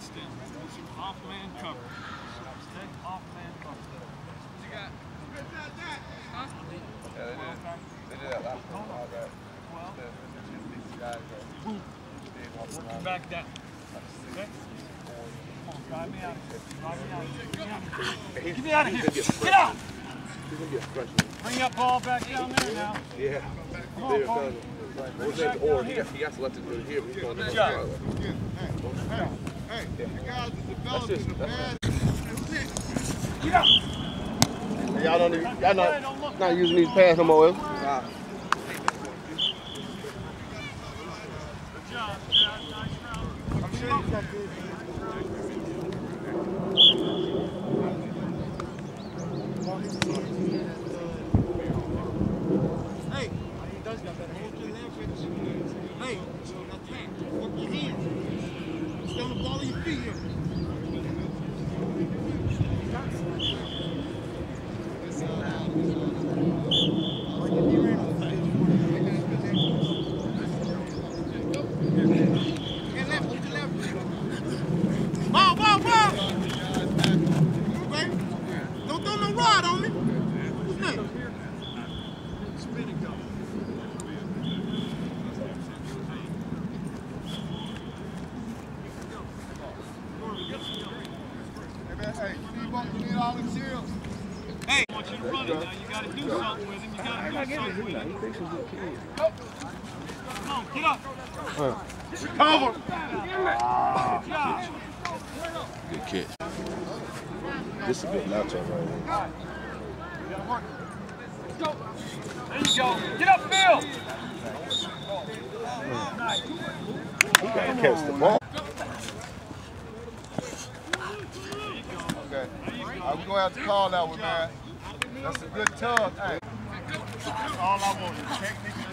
straight stem. Off man cover. Stay off man cover. What you got? Yeah, they did. They did that last time. All that. Well, The- the- these guys are- they walk work around. your back down. Okay? Come on, drive me out. Drive me out. Get me out of here. Get out of here. Get out! He's gonna be a. Bring that ball back down there now. Yeah. Come on, Paul. done. What was that? Or he got, he got selected to here. He's going to Good job. Charlotte. Hey, the guys that Y'all don't. Y'all Hey, not not using these pads no more. Hey, he does got better. Hey, bola e enfia. One- you need all them shields. Hey, I want you to run it now. You got to do something with him. You got to do something with him. Come on, get up. Cover. Good job. Good catch. This is a good matchup right here. There you go. Get up, Phil. He gotta catch the ball. Uh, we're gonna have to call that one, man. That's a good tug. Hey. All I want is technique